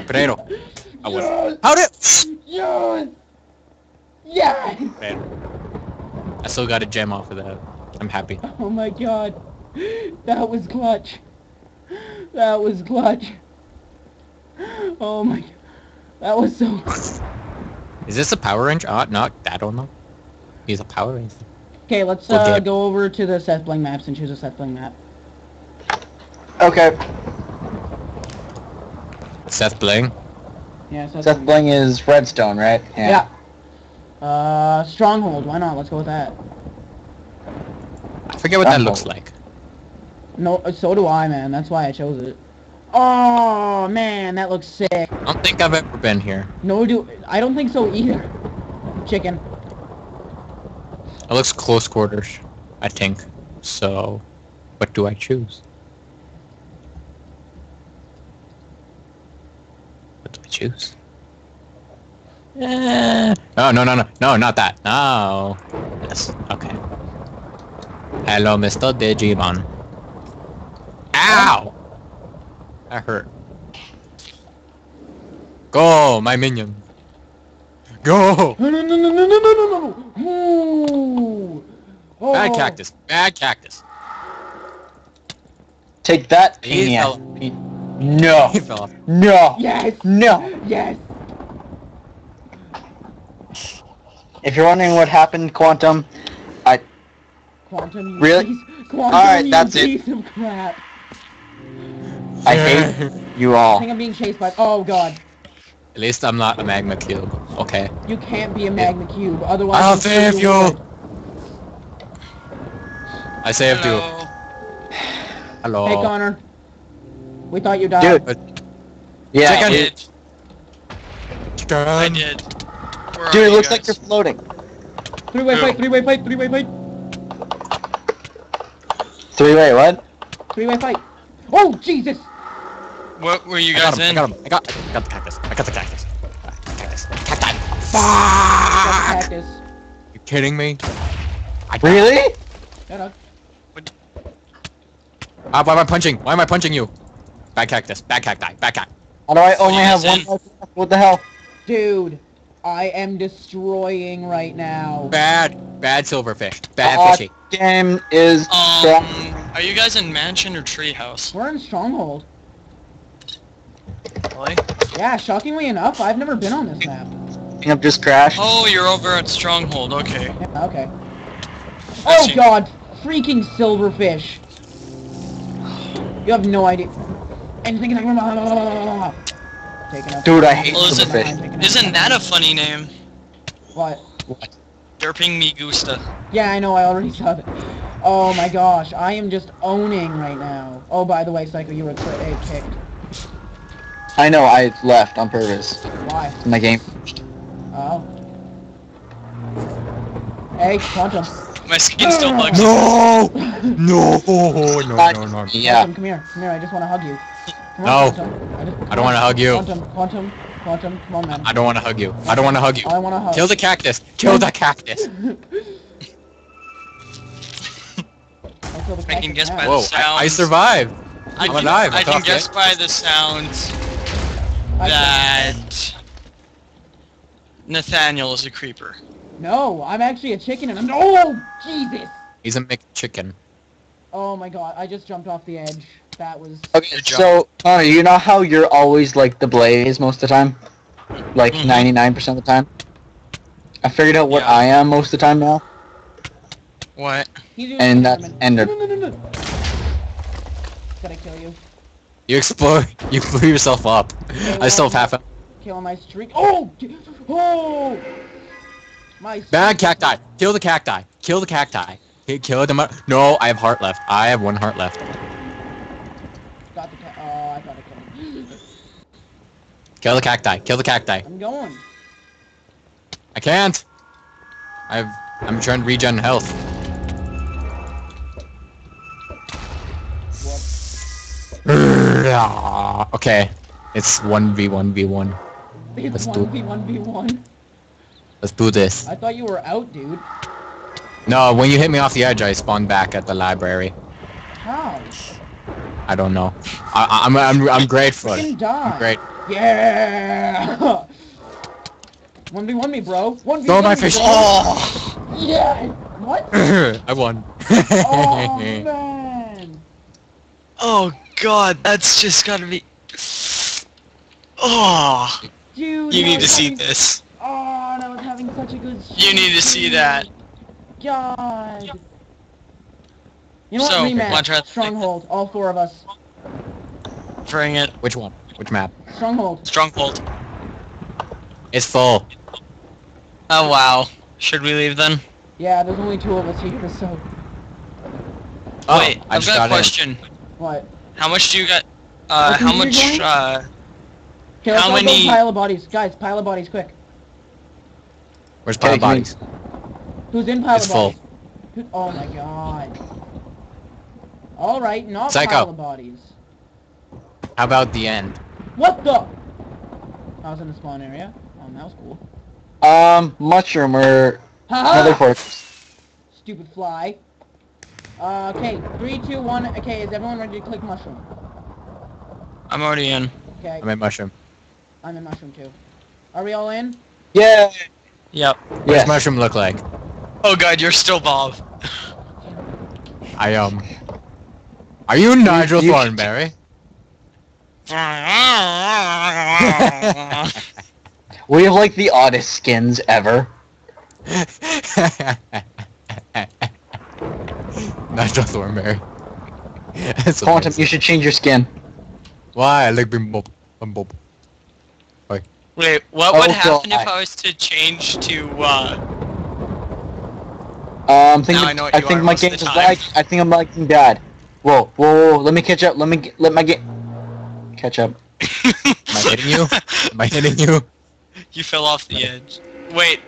potato, potato. I was. Yes! How did? Yes! Yes! Man. I still got a gem off of that. I'm happy. Oh my god. That was clutch. That was clutch. Oh my... That was so... Is this a Power Ranger? Uh, not that don't know. He's a Power Ranger. Okay, let's uh, game. go over to the SethBling maps and choose a SethBling map. Okay. SethBling. Yeah, Seth, SethBling. Bling is Redstone, right? Yeah. Uh, Stronghold, why not? Let's go with that. I forget what that looks like. No, uh, so do I, man. That's why I chose it. Oh, man, that looks sick. I don't think I've ever been here. No, do I don't think so either. Chicken. It looks close quarters. I think. So, what do I choose? What choose? Eh. Oh no no no no not that no. Yes okay. Hello, Mr. Digimon. Ow! That hurt. Go, my minion. Go! No, no, no, no, no, no, no, no, no. Oh. Bad cactus. Bad cactus. Take that, He Penia. Fell. Pe- No. He fell off. No. Yes. No. Yes. If you're wondering what happened, Quantum, I. Quantum, you Really? piece. Quantum, Alright, you that's it. piece of crap. I hate you all. I think I'm being chased by. Oh God. At least I'm not a magma cube. Okay. You can't be a magma cube, otherwise. I'll save you. would. I saved you. Hello. Hello. Hey Connor. We thought you died. Dude. Yeah. I Chicken. dude. did. I did. Where Dude, are it you looks like you're floating. Three-way Who? fight. Three-way fight. Three-way fight. Three way, what? Three-way fight. Oh Jesus! What were you I got guys him. I in? got him. I got, I got the cactus. I got the cactus. Cactus. Cactus. Got Fuck! the cactus. You kidding me? I Really? Shut up. Ah, why am I punching? Why am I punching you? Bad cactus. Bad cacti. Bad cact. How do I only have one life left? What the hell? Dude, I am destroying right now. Bad. Bad silverfish. Bad Aw, fishy. Game is Um, are you guys in mansion or treehouse? We're in Stronghold. Really? Yeah, shockingly enough, I've never been on this map. Thing have just crashed. Oh, you're over at Stronghold. Okay. Yeah, okay. That's Oh you. god! Freaking silverfish! You have no idea. And thinking like. Dude, I hate Well, isn't, silverfish. isn't that a funny name? What? What? Derping me gusta. Yeah, I know. I already saw that. Oh my gosh, I am just owning right now. Oh, by the way, Psycho, you were cri- eh, kicked. I know, I left on purpose. Why? My game. Oh. Hey, Quantum. My skin still bugs. No! No! No, no, no. Yeah. Quantum, come here. Come here, I just want to hug you. Come No. Quantum. I, just, I don't wanna hug you. Quantum, Quantum, Quantum, come on, man. I don't want to hug you. I don't want to hug you. I want to hug. Kill the cactus. Kill the cactus. I'll kill the I can guess by Whoa, the I, I survived. I I'm can, alive, I I'm can guess eh? by the sounds that Nathaniel is a creeper. No, I'm actually a chicken and I'm- Oh, Jesus! He's a McChicken. Oh my god, I just jumped off the edge. That was... Okay, so, Connor, you know how you're always like the blaze most of the time? Like Mhm. 99% of the time? I figured out what Yeah. I am most of the time now. What? He's doing And it, that's Herman. Ender. No, no, no, no, no. Gotta kill you. You explode. You blew yourself up. I still have half a Kill my streak. Oh! Oh! My bad cacti. Kill the cacti. Kill the cacti. Kill them. No, I have heart left. I have one heart left. Got the ca- Oh, I thought I killed him. Kill the cacti. Kill the cacti. I'm going. I can't. I've. I'm trying to regen health. Whoop. Okay. It's one v one v one. It's Let's do it. 1v1v1. Let's do this. I thought you were out, dude. No, when you hit me off the edge, I spawned back at the library. How? I don't know. I, I'm I'm I'm grateful. Freaking die. I'm great. Yeah! 1v1 me, bro. 1v1 Throw my fish. bro. Oh! Yeah! What? I won. Oh, man! Oh god, that's just gotta be. Oh! Dude, You need to was see having- this. Oh, and I was having such a good You need to see that. God. You know what? So, Rematch. wanna try- Stronghold. All four of us. Bring it. Which one? Which map? Stronghold. Stronghold. It's full. Oh wow. Should we leave then? Yeah, there's only two of us here, so... Oh, Wait, I I've just got a got in. question. What? How much do you got? Uh, how team are you much? joining? Uh, Okay, let's How all go many- pile of bodies. Guys, pile of bodies, quick. Where's pile Okay, give me- bodies? Who's in pile It's of full. bodies? Who- oh my god. Alright, not Psycho. pile of bodies. How about the end? What the? I was in the spawn area. Oh, that was cool. Um, mushroom or another Haha! fortress. Stupid fly. Uh, okay, three, two, one. Okay, is everyone ready to click mushroom? I'm already in. Okay, I made mushroom. I'm in mushroom too. Are we all in? Yeah. Yep. What Yes. does mushroom look like? Oh god, you're still Bob. I um. Are you Nigel you- Thornberry? We have like the oddest skins ever. Nigel Thornberry. That's Quantum, amazing. you should change your skin. Why? I like bim bob. Bim bob. Wait, what Oh, would happen if I was to change to, uh... Um, think Now I know I think my game is the lag. I think I'm lagging bad. Whoa, whoa, whoa, let me catch up. Let me get, let my game catch up. Am I hitting you? Am I hitting you? you fell off the edge. Wait,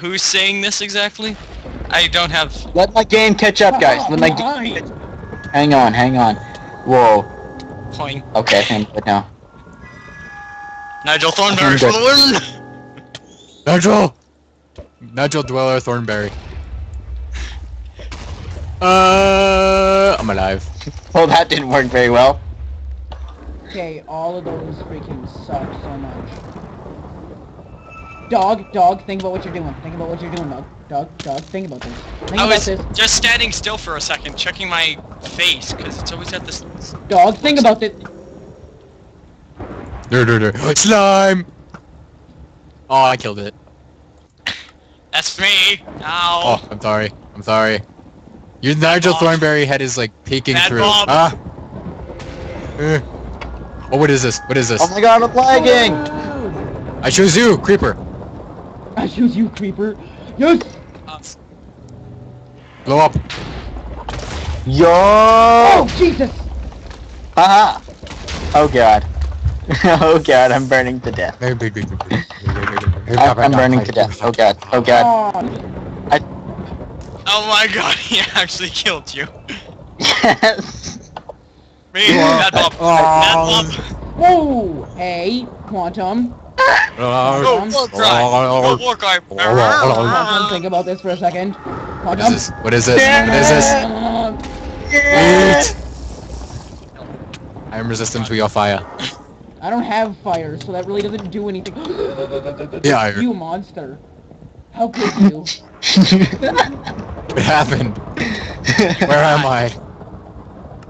who's saying this exactly? I don't have... Let my game catch up, guys. Let my game. Hang on, hang on. Whoa. Point. Okay, I'm good now. Nigel Thornberry for the win! Nigel! Nigel Dweller Thornberry. Uh, I'm alive. Well, that didn't work very well. Okay, all of those freaking suck so much. Dog, dog, think about what you're doing. Think about what you're doing, dog. Dog, dog, think about this. Think I about was this. just standing still for a second, checking my face, because it's always at this... Dog, think about this. Dur, dur, dur. Slime! Oh, I killed it. That's me! Ow! Oh, I'm sorry. I'm sorry. Your Nigel Bob. Thornberry head is like peeking Bad through. Bob. Ah. Eh. Oh, what is this? What is this? Oh my god, I'm lagging! I choose you, creeper. I choose you, creeper. Yes! Blow up. Yo! Oh, Jesus! Haha! Oh god. oh god, I'm burning to death. I'm, I'm, I'm burning to death. Oh god. Oh god. Oh, oh my god, he actually killed you. Yes! Me, Bad Bob. Bad Bob. whoa! A, quantum. Oh, Um, war cry. Oh, war cry. Quantum, think about this for a second. What Quantum. is this? What is this? What is this? Eat. I am resistant to your fire. I don't have fire, so that really doesn't do anything. Yeah, I- You monster. How could you? What happened? Where am I?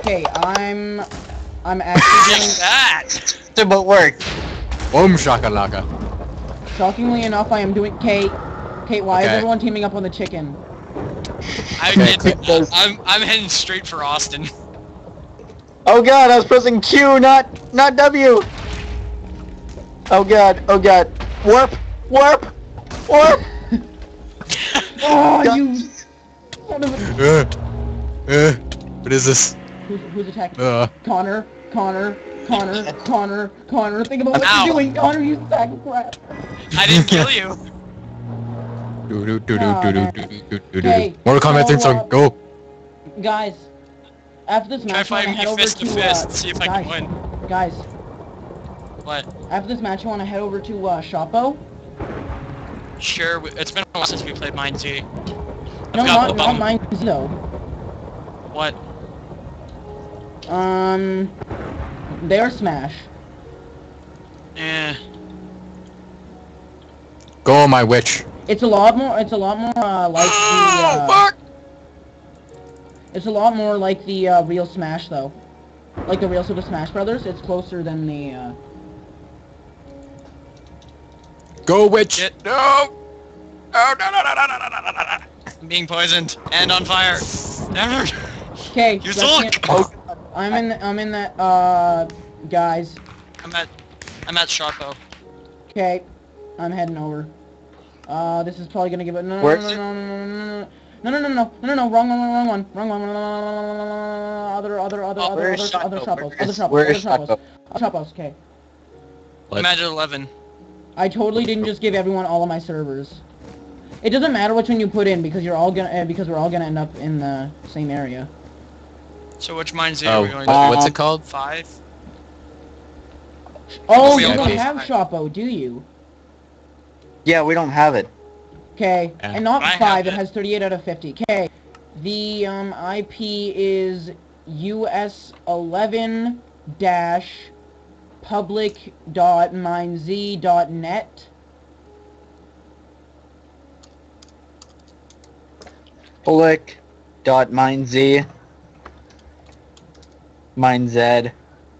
Okay, I'm... I'm actually doing... that! It won't work. Boom shakalaka. Shockingly enough, I am doing... Kate, Kate, why is everyone teaming up on the chicken? I okay, did, I'm, I'm heading straight for Austin. Oh god, I was pressing Q, not not W. Oh god, oh god. Warp, warp, warp. Oh, God. you... Son. Uh, uh, what is this? Who's, who's attacking? Uh, Connor, Connor, Connor, Connor, Connor, think about what Ow. you're doing, Connor, you sack of crap. I didn't kill you. Do do do do do do do do do do. Hey, Mortal Kombat theme song, go. Guys, after this match, I want to head over to to, fist. uh, See if I guys, can win. guys, What? after this match, I want to head over to, uh, Shotbow. Sure. we- It's been a while since we played MineZ. I've No, not, the not bum- mine, though. What? Um, they're Smash. Eh. Go, my witch. It's a lot more, it's a lot more, uh, like the, Oh, uh, fuck! it's a lot more like the, uh, real Smash, though. Like the real Super Smash Brothers, it's closer than the, uh... Go, witch. Get- No. Oh no no no no no no no no no! I'm being poisoned and on fire. Never. Okay, You let's suck. get- Oh, I'm in, I'm in that, uh, guys. I'm at. I'm at Shotbow. Okay, I'm heading over. Uh, this is probably gonna give it. No, no, Where's no, it? no, no, no, no, no, no, no, no, no, no, no, no, wrong one, wrong one, wrong one, wrong one, other, other, other, Oh, other, where is other, other Shotbow? shoppos, Where other is- shoppos, where other is shoppos, Shotbow? other shoppos. Okay, I'm at 11. I totally didn't just give everyone all of my servers. It doesn't matter which one you put in because you're all gonna uh, because we're all gonna end up in the same area. So which MineZ Oh, are we going what- to? what's Um, it called? Five. Oh, we you don't have five. Shotbow, do you? yeah, we don't have it. Okay, Yeah. and not I five. It it. has 38 out of 50. Okay, the um, IP is US 11 dash public dot minez dot net. Public dot mine z mine z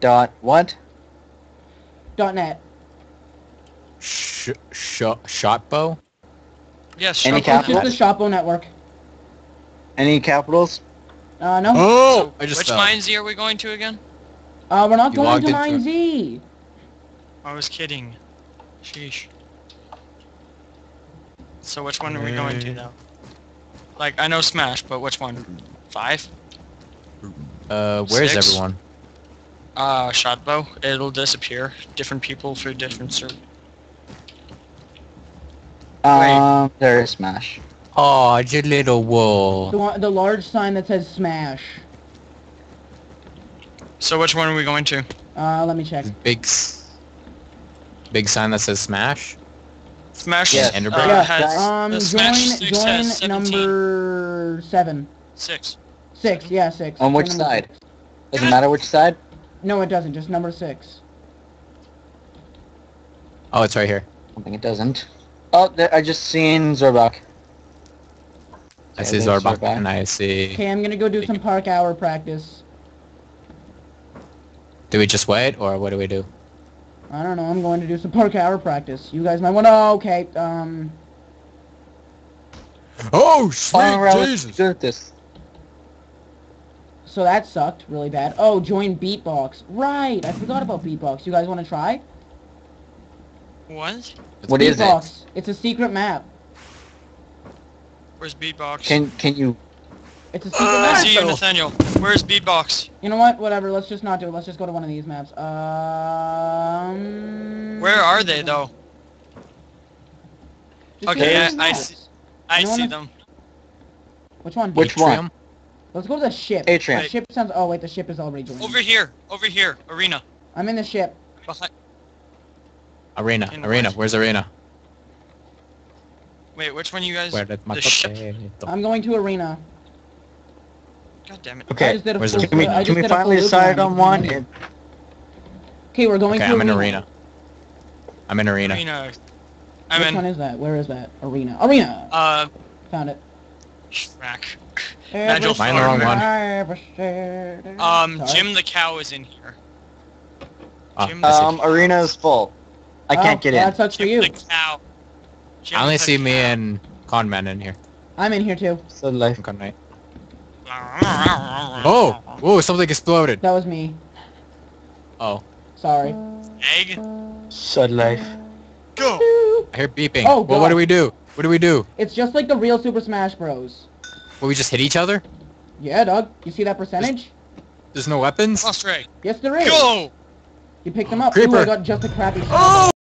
dot what? Dot net. Sh sh Shotbow. Yes. Any It's Shotbow. capital? just the Shotbow network. Any capitals? Uh, no. Oh, I just Which fell. Mine Z are we going to again? Uh, we're not You going logged to into- minez. I was kidding. Sheesh. So which one are we going to now? Like I know Smash, but which one? Five? Uh, where's Six. everyone? Uh, Shotbow. It'll disappear. Different people for different servers. Um, there is Smash. Oh, you little wool. The one, the large sign that says Smash. So which one are we going to? Uh, let me check. Big, big sign that says smash. Smash Yes. uh, Enderbrick? Yeah, has Um, join, Smash join number seven. six. Six, yeah, six. On which side? six. Doesn't matter which side. No, it doesn't. Just number six. Oh, it's right here. I think it doesn't. Oh, there, I just seen Zorbok. I see there's Zorbok Zorbok. and I see. Okay, I'm gonna go do some parkour practice. Do we just wait or what do we do? I don't know. I'm going to do some parkour practice. You guys might want to. Oh, okay. Um. Oh, sweet Oh, I good at this. So that sucked really bad. Oh, join beatbox. Right. I forgot about beatbox. You guys want to try? What? What is it? beatbox. It's a secret map. Where's Beatbox? Can can you? It's a secret I map. see you, Nathaniel. Where's Beatbox? You know what? Whatever. Let's just not do it. Let's just go to one of these maps. Um. Where are they though? Just Okay, I- I see- I You see them. Which one? Which one? Atrium? Let's go to the ship. Atrium. The ship sounds. Oh wait, the ship is already joined. Over here. Over here. Arena. I'm in the ship. Behind. Arena. In Arena. west. Where's Arena? Wait, which one you guys? Where did my the ship. I'm going to arena. God damn it. Okay. just did a Where's the- Can we can we finally decide on one? And- Okay, we're going Okay, to I'm in arena. arena. I'm in arena. Arena. I'm Which in. one is that? Where is that? Arena. Arena. Uh, Found it. Smack. Every Mine the wrong one. Um, Jim the cow is in here. Ah, Jim- I see. Um, arena is full. I Oh, can't get well, in. That sucks for Jim you. the cow. Jim I only the see me cow. and Conman in here. I'm in here too. So life. Good night. Oh! Whoa, something exploded. That was me. Oh. Sorry. Egg. Sud life. Go. I hear beeping. Oh, well, what do we do? What do we do? It's just like the real Super Smash Bros. Will we just hit each other? Yeah, Doug. You see that percentage? There's no weapons? Lost Ray. Yes, there is. Go. You picked them up. Ooh, I got just a crappy. Oh!